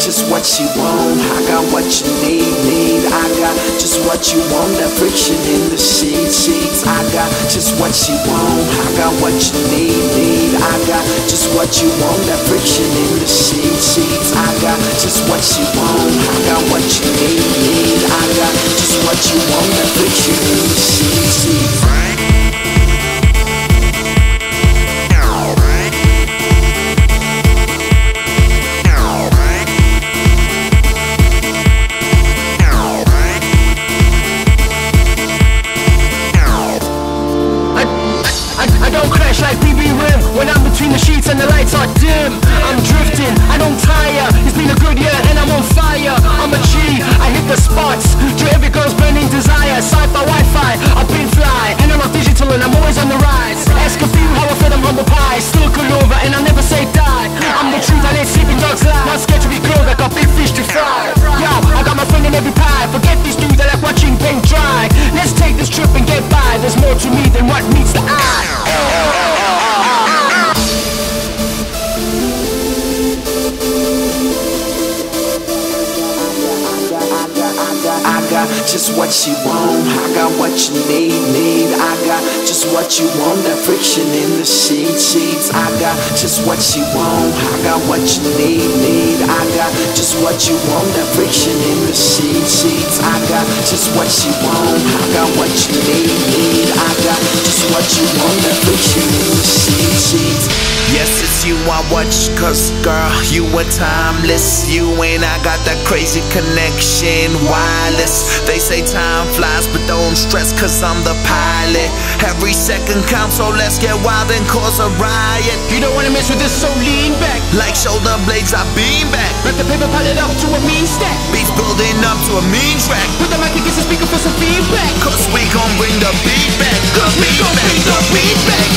just what you want. I got what you need, need. I got just what you want. That friction in the sheets, sheets. I got just what you want. I got what you need, need. I got just what you want. That friction in the sheets, sheets. I got just what you want. I got what you need, need. I got just what you want. That friction sheets and the lights are dim. I'm drifting, I don't tire. It's been a good year and I'm on fire. I'm a G, I hit the spots. To every girl's burning desire. Sci-fi, Wi-Fi, I've been fly. And I'm not digital and I'm always on the rise. Ask a few how I fed them humble pie. Still good over and I never say die. I'm the truth, I let sleeping dogs lie. Not scared to be killed, I got big fish to fry. Yo, I got my friend in every pie. Forget these dudes, I like watching paint dry Let's take this trip and get by. There's more to me than what meets the eye got just what you want. I got what you need, need. I got just what you want. That friction in the sheets, sheets. I got just what you want. I got what you need, need. I got just what you want. That friction in the sheets, sheets. I got just what you want. I got what you need, need. I got just what you want. That friction in the sheets, I watch, cause girl, you are timeless. You and I got that crazy connection, wireless. They say time flies, but don't stress, cause I'm the pilot. Every second counts, so let's get wild and cause a riot. You don't wanna mess with this, so lean back Like shoulder blades, I beam back. Let the paper pile it up to a mean stack Beats building up to a mean track. Put the mic against the speaker for some feedback Cause we gon' bring the beat back. The we beat back. bring the beat we gon' bring the beat back.